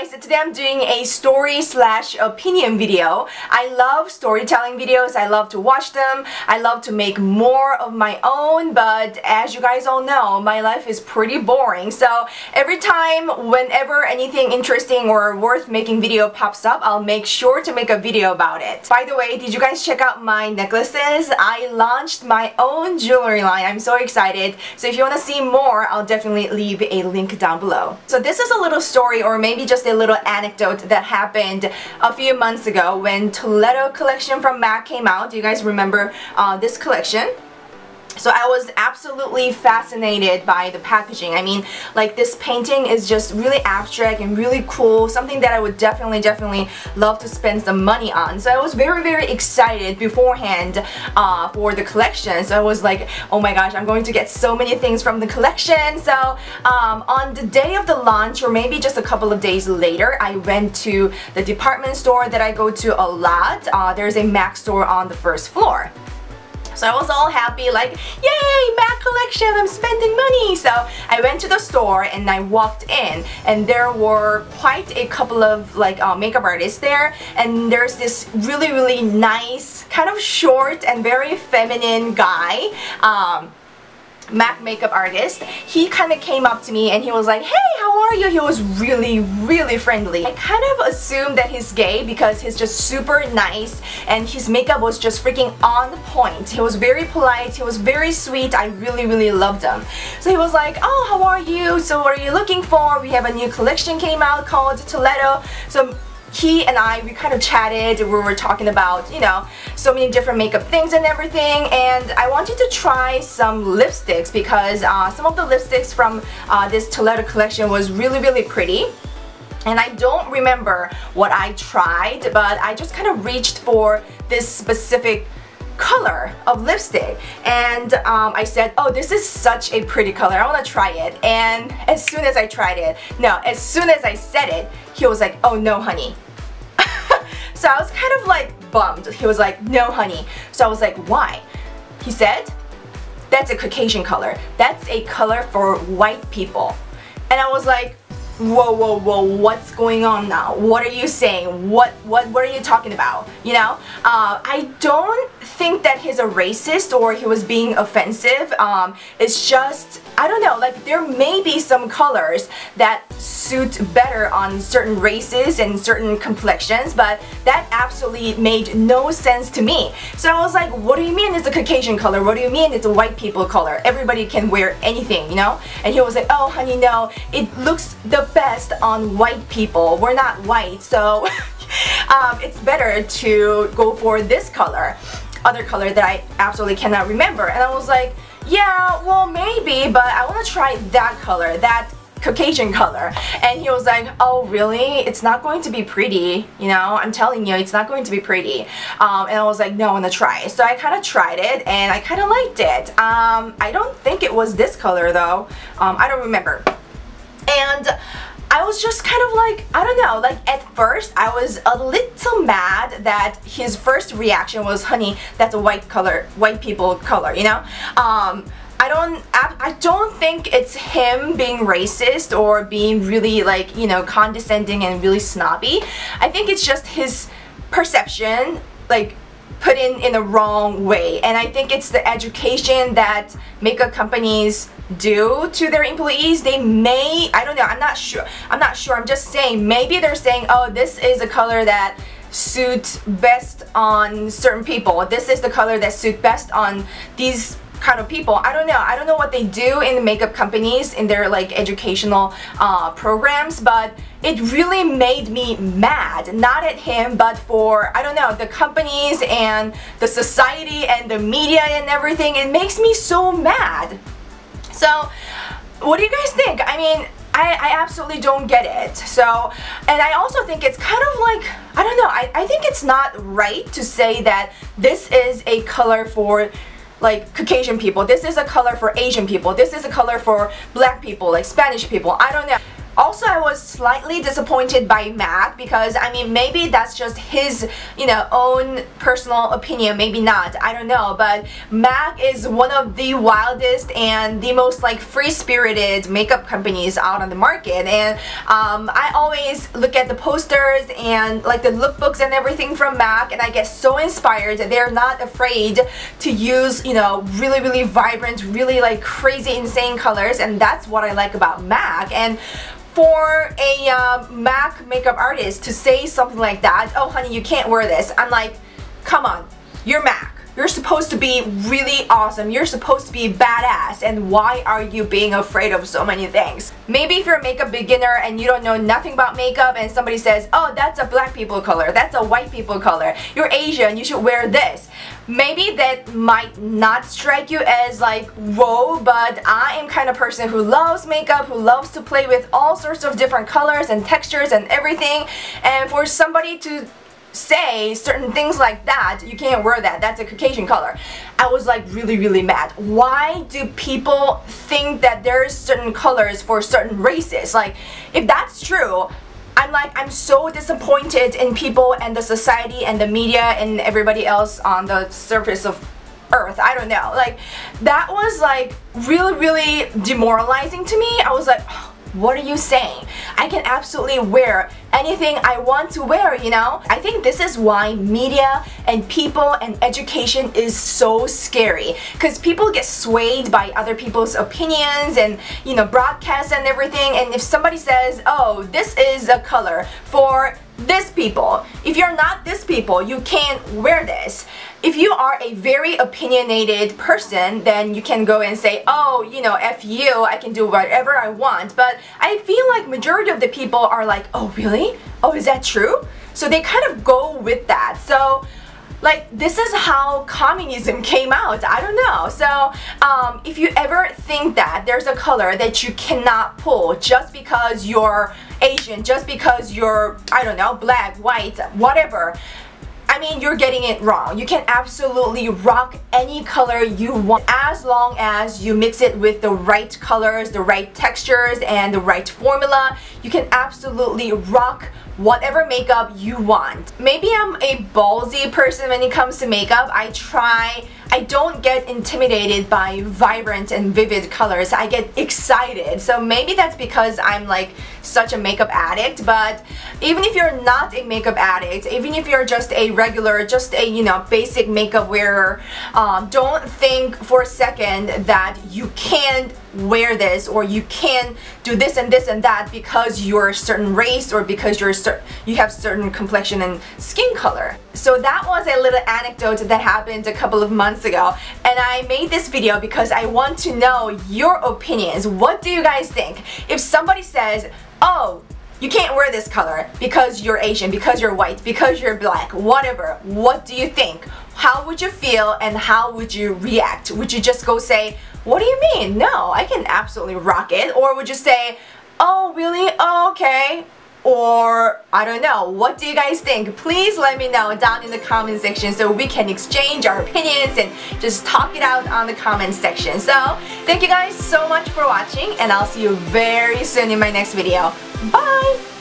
guys, today I'm doing a story slash opinion video. I love storytelling videos, I love to watch them, I love to make more of my own, but as you guys all know, my life is pretty boring. So every time, whenever anything interesting or worth making video pops up, I'll make sure to make a video about it. By the way, did you guys check out my necklaces? I launched my own jewelry line. I'm so excited. So if you want to see more, I'll definitely leave a link down below. So this is a little story or maybe just a little anecdote that happened a few months ago when Toledo collection from MAC came out. Do you guys remember uh, this collection? So I was absolutely fascinated by the packaging. I mean, like this painting is just really abstract and really cool, something that I would definitely, definitely love to spend some money on. So I was very, very excited beforehand uh, for the collection. So I was like, oh my gosh, I'm going to get so many things from the collection. So um, on the day of the launch, or maybe just a couple of days later, I went to the department store that I go to a lot. Uh, there's a MAC store on the first floor. So I was all happy like, yay, MAC collection, I'm spending money. So I went to the store and I walked in and there were quite a couple of like uh, makeup artists there and there's this really, really nice, kind of short and very feminine guy. Um, MAC makeup artist, he kind of came up to me and he was like, hey, how are you? He was really, really friendly. I kind of assumed that he's gay because he's just super nice and his makeup was just freaking on point. He was very polite, he was very sweet, I really, really loved him. So he was like, oh, how are you? So what are you looking for? We have a new collection came out called Toledo. So he and I, we kind of chatted, we were talking about, you know, so many different makeup things and everything, and I wanted to try some lipsticks because uh, some of the lipsticks from uh, this Toledo collection was really, really pretty. And I don't remember what I tried, but I just kind of reached for this specific color of lipstick. And um, I said oh this is such a pretty color. I want to try it. And as soon as I tried it no as soon as I said it he was like oh no honey. So I was kind of like bummed. He was like no honey. So I was like why? He said that's a Caucasian color. That's a color for white people. And I was like whoa, whoa, whoa, what's going on now? What are you saying? What, what, what are you talking about? You know, uh, I don't think that he's a racist or he was being offensive. Um, it's just, I don't know, like there may be some colors that suit better on certain races and certain complexions, but that absolutely made no sense to me. So I was like, what do you mean it's a Caucasian color? What do you mean it's a white people color? Everybody can wear anything, you know? And he was like, oh honey, no, it looks the best on white people. We're not white, so um, it's better to go for this color. Other color that I absolutely cannot remember. And I was like, yeah, well maybe, but I want to try that color, that Caucasian color. And he was like, oh really? It's not going to be pretty, you know? I'm telling you, it's not going to be pretty. Um, and I was like, no, I'm gonna try. So I kind of tried it and I kind of liked it. Um, I don't think it was this color though. Um, I don't remember. And I was just kind of like, I don't know, like at first I was a little mad that his first reaction was, honey, that's a white color, white people color, you know? Um, I don't I don't think it's him being racist or being really like, you know, condescending and really snobby. I think it's just his perception, like put in in the wrong way. And I think it's the education that makeup companies do to their employees. They may I don't know I'm not sure I'm not sure. I'm just saying maybe they're saying oh this is a color that suits best on certain people. This is the color that suits best on these kind of people. I don't know. I don't know what they do in the makeup companies in their like educational uh, programs, but it really made me mad. Not at him, but for, I don't know, the companies and the society and the media and everything. It makes me so mad. So, what do you guys think? I mean, I, I, absolutely don't get it. So, and I also think it's kind of like, I don't know, I, I think it's not right to say that this is a color for like Caucasian people. This is a color for Asian people. This is a color for black people, like Spanish people. I don't know. Also, I was slightly disappointed by MAC because, I mean, maybe that's just his, you know, own personal opinion, maybe not, I don't know, but MAC is one of the wildest and the most, like, free-spirited makeup companies out on the market, and um, I always look at the posters and, like, the lookbooks and everything from MAC, and I get so inspired. They're not afraid to use, you know, really, really vibrant, really, like, crazy, insane colors, and that's what I like about MAC, and for a um, MAC makeup artist to say something like that, oh honey, you can't wear this. I'm like, come on, you're MAC. You're supposed to be really awesome. You're supposed to be badass. And why are you being afraid of so many things? Maybe if you're a makeup beginner and you don't know nothing about makeup and somebody says, oh, that's a black people color. That's a white people color. You're Asian. You should wear this. Maybe that might not strike you as like, whoa, but I am kind of person who loves makeup, who loves to play with all sorts of different colors and textures and everything. And for somebody to say certain things like that, you can't wear that, that's a Caucasian color. I was like really, really mad. Why do people think that there's certain colors for certain races? Like, if that's true, I'm like, I'm so disappointed in people and the society and the media and everybody else on the surface of earth. I don't know. Like, that was like really, really demoralizing to me. I was like, what are you saying? I can absolutely wear anything I want to wear, you know? I think this is why media and people and education is so scary because people get swayed by other people's opinions and, you know, broadcasts and everything and if somebody says, oh, this is a color for this people. If you're not this people, you can't wear this. If you are a very opinionated person, then you can go and say, oh, you know, F you, I can do whatever I want. But I feel like majority of the people are like, oh, really? Oh, is that true? So they kind of go with that. So like this is how communism came out I don't know so um, if you ever think that there's a color that you cannot pull just because you're Asian just because you're I don't know black white whatever I mean, you're getting it wrong. You can absolutely rock any color you want as long as you mix it with the right colors, the right textures, and the right formula. You can absolutely rock whatever makeup you want. Maybe I'm a ballsy person when it comes to makeup. I try I don't get intimidated by vibrant and vivid colors. I get excited. So maybe that's because I'm like such a makeup addict. But even if you're not a makeup addict, even if you're just a regular, just a, you know, basic makeup wearer, um, don't think for a second that you can't wear this or you can do this and this and that because you're a certain race or because you're you have certain complexion and skin color. So that was a little anecdote that happened a couple of months ago and I made this video because I want to know your opinions. What do you guys think? If somebody says, oh, you can't wear this color because you're Asian, because you're white, because you're black, whatever. What do you think? How would you feel and how would you react? Would you just go say, what do you mean? No, I can absolutely rock it. Or would you say, oh, really? Oh, okay. Or, I don't know, what do you guys think? Please let me know down in the comment section so we can exchange our opinions and just talk it out on the comment section. So, thank you guys so much for watching and I'll see you very soon in my next video. Bye!